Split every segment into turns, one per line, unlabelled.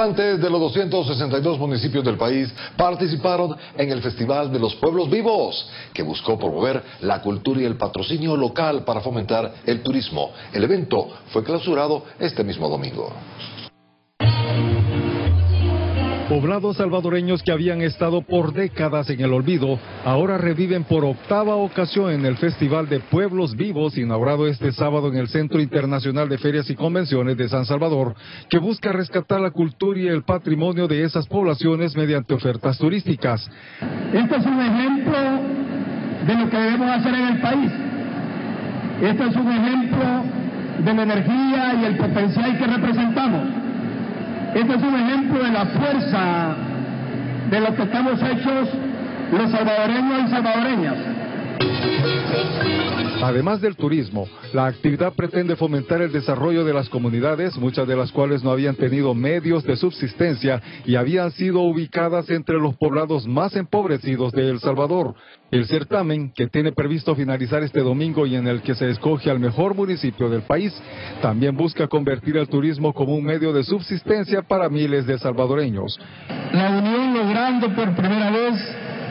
De los 262 municipios del país participaron en el Festival de los Pueblos Vivos, que buscó promover la cultura y el patrocinio local para fomentar el turismo. El evento fue clausurado este mismo domingo.
Poblados salvadoreños que habían estado por décadas en el olvido, ahora reviven por octava ocasión en el Festival de Pueblos Vivos, inaugurado este sábado en el Centro Internacional de Ferias y Convenciones de San Salvador, que busca rescatar la cultura y el patrimonio de esas poblaciones mediante ofertas turísticas.
Este es un ejemplo de lo que debemos hacer en el país. Este es un ejemplo de la energía y el potencial que representamos. Este es un ejemplo de la fuerza de lo que estamos hechos los salvadoreños y salvadoreñas.
Además del turismo, la actividad pretende fomentar el desarrollo de las comunidades, muchas de las cuales no habían tenido medios de subsistencia y habían sido ubicadas entre los poblados más empobrecidos de El Salvador. El certamen, que tiene previsto finalizar este domingo y en el que se escoge al mejor municipio del país, también busca convertir el turismo como un medio de subsistencia para miles de salvadoreños.
La unión logrando por primera vez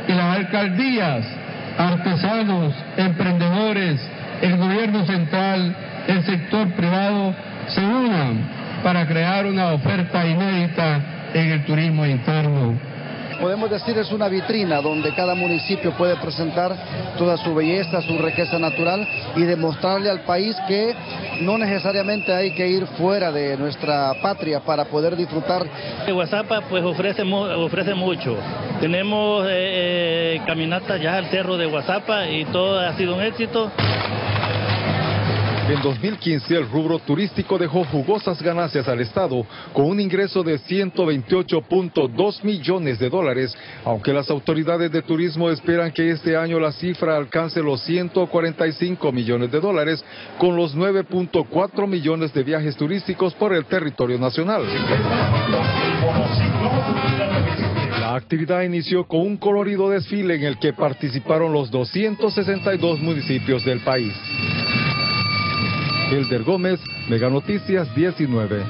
las alcaldías artesanos, emprendedores, el gobierno central, el sector privado se unan para crear una oferta inédita en el turismo interno.
Podemos decir es una vitrina donde cada municipio puede presentar toda su belleza, su riqueza natural y demostrarle al país que no necesariamente hay que ir fuera de nuestra patria para poder disfrutar.
Guasapa pues ofrece, ofrece mucho. Tenemos eh, eh, caminatas ya al cerro de Guasapa y todo ha sido un éxito.
En 2015 el rubro turístico dejó jugosas ganancias al Estado con un ingreso de 128.2 millones de dólares, aunque las autoridades de turismo esperan que este año la cifra alcance los 145 millones de dólares con los 9.4 millones de viajes turísticos por el territorio nacional. La actividad inició con un colorido desfile en el que participaron los 262 municipios del país. Elder Gómez, Mega Noticias 19.